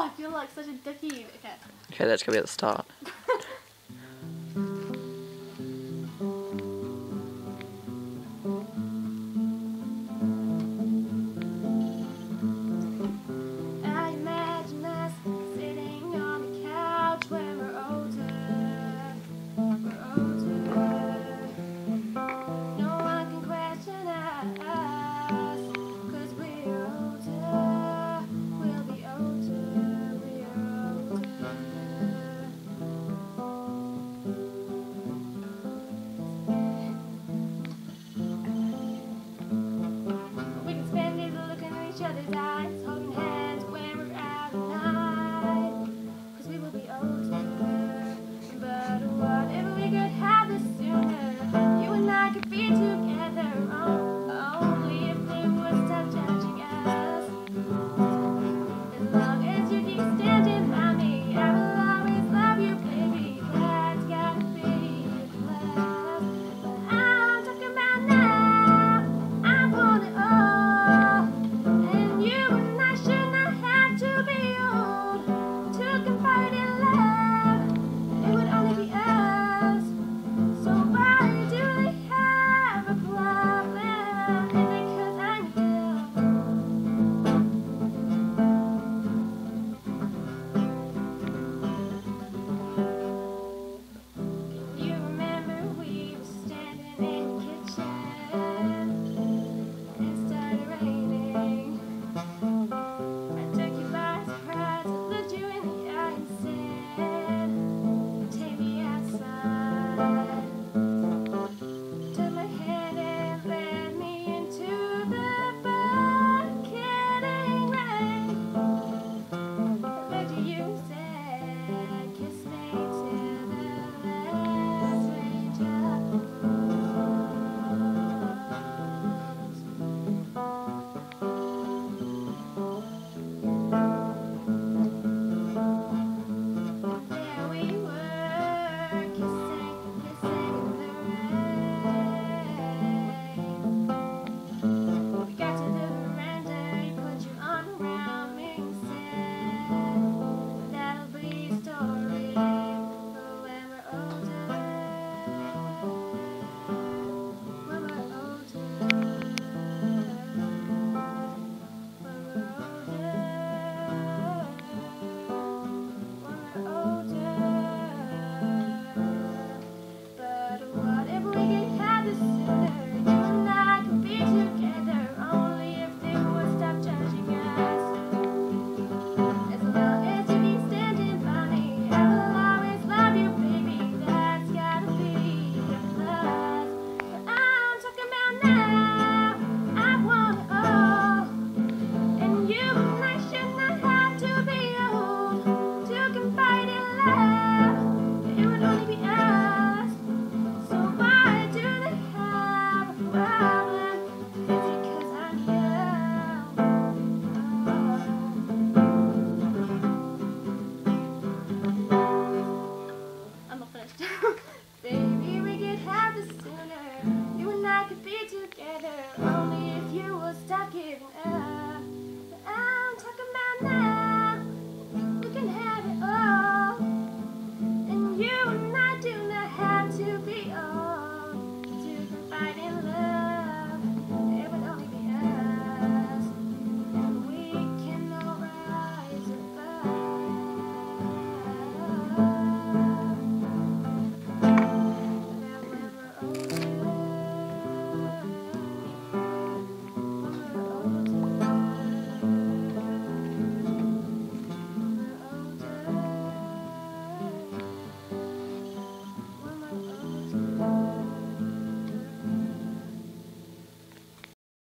Oh, I feel like such a dickhead. Okay. Okay, that's gonna be at the start. that. me out.